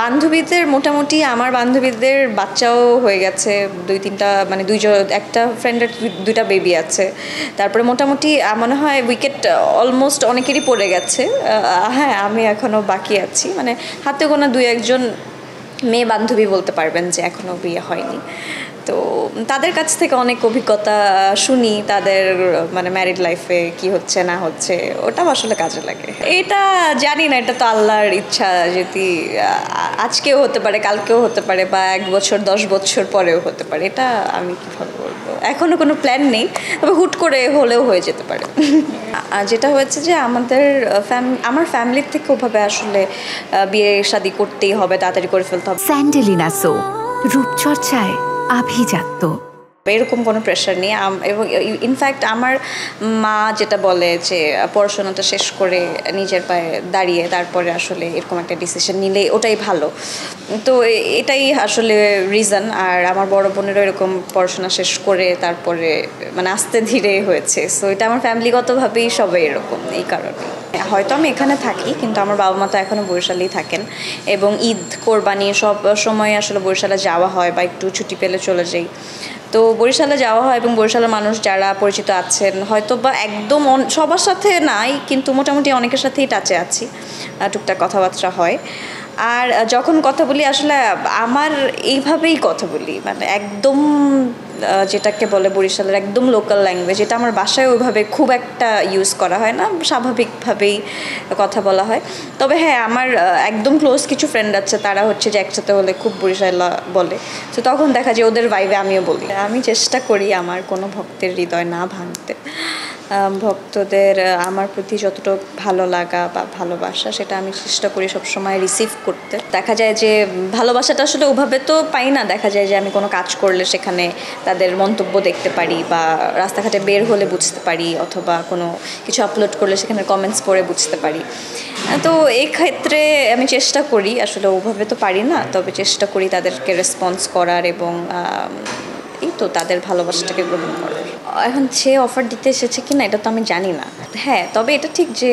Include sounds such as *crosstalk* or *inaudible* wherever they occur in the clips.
বান্ধবীদের মোটামুটি আমার বান্ধবীদের বাচ্চাও হয়ে গেছে, দুই তিনটা মানে দুইজন একটা ফ্রেন্ডের দুইটা বেবি আছে। তারপরে মোটামুটি মনে হয় উইকেট অলমোস্ট অনেকেরই পড়ে গেছে। হ্যাঁ আমি এখনও বাকি আছি। মানে হাতে গোনা দুই একজন মেয়ে বান্ধবী বলতে পারবেন যে এখনও বিয়ে হয়নি। তো তাদের কাছ থেকে অনেক অভিজ্ঞতা শুনি, তাদের মানে ম্যারিড লাইফে কি হচ্ছে, না হচ্ছে, ওটাও আসলে কাজে লাগে। এটা জানি না, এটা তো আল্লাহর ইচ্ছা, যদি আজকেও হতে পারে, কালকেও হতে পারে, বা এক বছর, দশ বছর পরেও হতে পারে, এটা আমি কীভাবে বলব? এখনও কোনো প্ল্যান নেই, তবে হুট করে হলেও হয়ে যেতে পারে। যেটা হয়েছে যে আমাদের আমার ফ্যামিলির থেকে ওভাবে আসলে বিয়ে শাদি করতেই হবে, তাড়াতাড়ি করে ফেলতে হবে। স্যান্ডেলিনা সো, রূপচর্চায়। আভিজাত্য। এরকম কোনো প্রেশার নেই। এবং ইনফ্যাক্ট আমার মা যেটা বলে যে, পড়াশোনাটা শেষ করে নিজের পায়ে দাঁড়িয়ে তারপরে আসলে এরকম একটা ডিসিশন নিলে ওটাই ভালো। তো এটাই আসলে রিজন আর আমার বড় বোনেরও এরকম পড়াশোনা শেষ করে তারপরে মানে আস্তে ধীরে হয়েছে। সো এটা আমার ফ্যামিলিগতভাবেই সবাই এরকম, এই কারণে হয়তো আমি এখানে থাকি, কিন্তু আমার বাবা মা তো এখনও বরিশালেই থাকেন। এবং ঈদ, কোরবানি সব সময় আসলে বরিশালে যাওয়া হয় বা একটু ছুটি পেলে চলে যাই। তো বরিশালে যাওয়া হয় এবং বরিশালের মানুষ যারা পরিচিত আছেন, হয়তো বা একদম সবার সাথে নাই, কিন্তু মোটামুটি অনেকের সাথেই টাচে আছি টুকটাক কথাবার্তা হয়। আর যখন কথা বলি, আসলে আমার এইভাবেই কথা বলি। মানে একদম যেটাকে বলে বরিশালের একদম লোকাল ল্যাঙ্গুয়েজ এটা আমার বাসায় ওইভাবে খুব একটা ইউজ করা হয় না, স্বাভাবিকভাবেই কথা বলা হয়। তবে হ্যাঁ আমার একদম ক্লোজ কিছু ফ্রেন্ড আছে, তারা হচ্ছে যে একসাথে হলে খুব বরিশালা বলে। তো তখন দেখা যায় ওদের ভাইবে আমিও বলি। আমি চেষ্টা করি আমার কোনো ভক্তের হৃদয় না ভাঙতে। ভক্তদের আমার প্রতি যতটুকু ভালো লাগা বা ভালোবাসা, সেটা আমি চেষ্টা করি সবসময় রিসিভ করতে। দেখা যায় যে, ভালোবাসাটা আসলে ওভাবে তো পাই না। দেখা যায় যে, আমি কোনো কাজ করলে সেখানে তাদের মন্তব্য দেখতে পারি বা রাস্তাঘাটে বের হলে বুঝতে পারি অথবা কোনো কিছু আপলোড করলে সেখানে কমেন্টস পড়ে বুঝতে পারি। তো এই ক্ষেত্রে আমি চেষ্টা করি, আসলে ওভাবে তো পারি না, তবে চেষ্টা করি তাদেরকে রেসপন্স করার এবং এই তো তাদের ভালোবাসাটাকে গ্রহণ করার। এখন সে অফার দিতে এসেছে কি না এটা তো আমি জানি না। হ্যাঁ তবে এটা ঠিক যে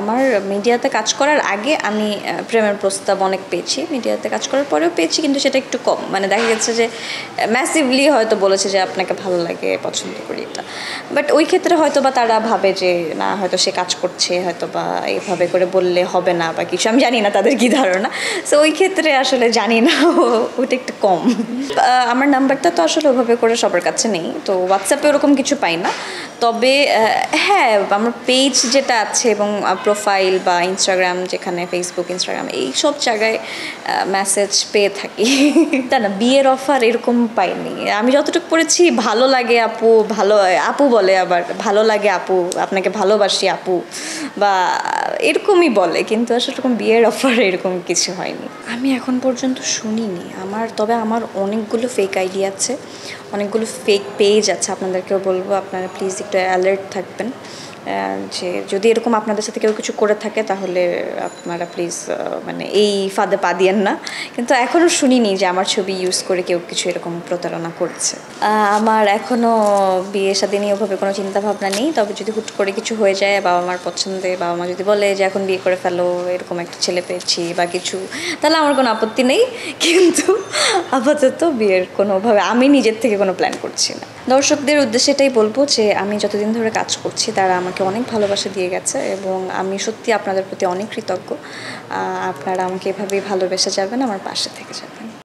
আমার মিডিয়াতে কাজ করার আগে আমি প্রেমের প্রস্তাব অনেক পেয়েছি। মিডিয়াতে কাজ করার পরেও পেয়েছি, কিন্তু সেটা একটু কম। মানে দেখা গেছে যে ম্যাসিভলি হয়তো বলেছে যে, আপনাকে ভালো লাগে, পছন্দ করি এটা। বাট ওই ক্ষেত্রে হয়তো বা তারা ভাবে যে, না, হয়তো সে কাজ করছে হয়তো বা এইভাবে করে বললে হবে না বা কিছু। আমি জানি না তাদের কি ধারণা। সো ওই ক্ষেত্রে আসলে জানি না ওটা একটু কম। আমার নাম্বারটা তো আসলে ওভাবে করে সবার কাছে নেই। তো হোয়াটসঅ্যাপে ওরকম কিছু পাই না। তবে হ্যাঁ আমার পেজ যেটা আছে এবং প্রোফাইল বা ইনস্টাগ্রাম যেখানে ফেসবুক ইনস্টাগ্রাম এই সব জায়গায় মেসেজ পেয়ে থাকি। *laughs* তা না বিয়ের অফার এরকম পাইনি। আমি যতটুকু পড়েছি ভালো লাগে আপু ভালো আপু বলে আবার ভালো লাগে আপু আপনাকে ভালোবাসি আপু বা এরকমই বলে কিন্তু আসলে এরকম বিয়ের অফার এরকম কিছু হয়নি। আমি এখন পর্যন্ত শুনিনি। আমার তবে আমার অনেকগুলো ফেক আইডি আছে। অনেকগুলো ফেক পেজ আছে, আপনাদেরকেও বলব। আপনারা প্লিজ একটু অ্যালার্ট থাকবেন। যে যদি এরকম আপনাদের সাথে কেউ কিছু করে থাকে, তাহলে আপনারা প্লিজ মানে এই ফাঁদে পা দিয়েন না। কিন্তু এখনও শুনিনি যে আমার ছবি ইউজ করে কেউ কিছু এরকম প্রতারণা করছে। আমার এখনও বিয়ে শাদী নিয়ে ওভাবে কোনো চিন্তা ভাবনা নেই। তবে যদি হুট করে কিছু হয়ে যায়, বাবা মার পছন্দে, বাবা মা যদি বলে যে, এখন বিয়ে করে ফেলো, এরকম একটা ছেলে পেয়েছি বা কিছু, তাহলে আমার কোনো আপত্তি নেই। কিন্তু আপাতত বিয়ের কোনোভাবে, আমি নিজের থেকে কোনো প্ল্যান করছি না। দর্শকদের উদ্দেশ্যে এটাই বলব যে, আমি যতদিন ধরে কাজ করছি, তারা আমাকে অনেক ভালোবাসা দিয়ে গেছে এবং আমি সত্যি আপনাদের প্রতি অনেক কৃতজ্ঞ। আপনারা আমাকে এভাবেই ভালোবেসে যাবেন, আমার পাশে থেকে যাবেন।